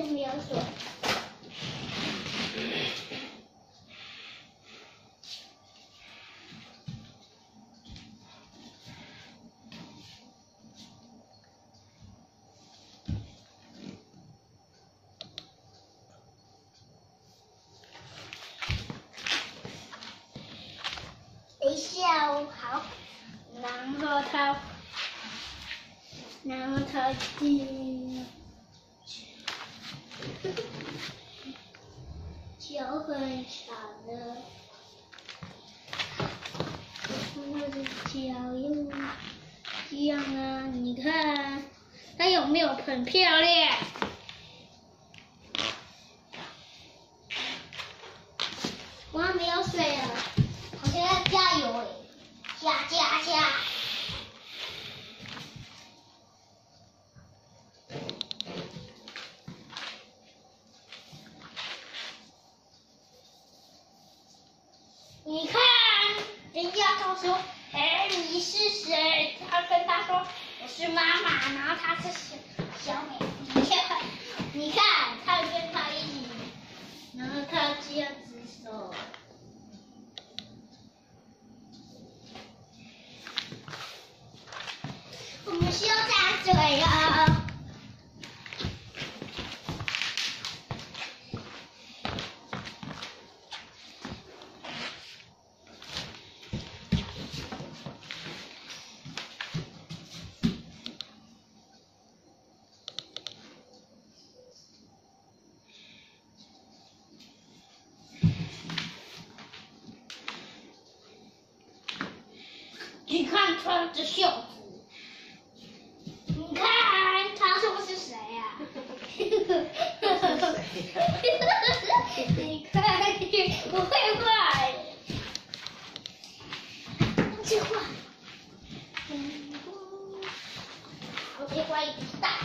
先不要说。一下哦，好，然后他，然后他的我很傻的，他的脚又这样啊，你看，它有没有很漂亮？我还没有水了，你看，人家他说，哎，你是谁？他跟他说我是妈妈，然后他是小小美。你看，你看，他跟他一起，然后他这样子说。我们需要打嘴了。你看穿着校服，你看他是不是谁呀、你看你不会画，这画，我先画一个大。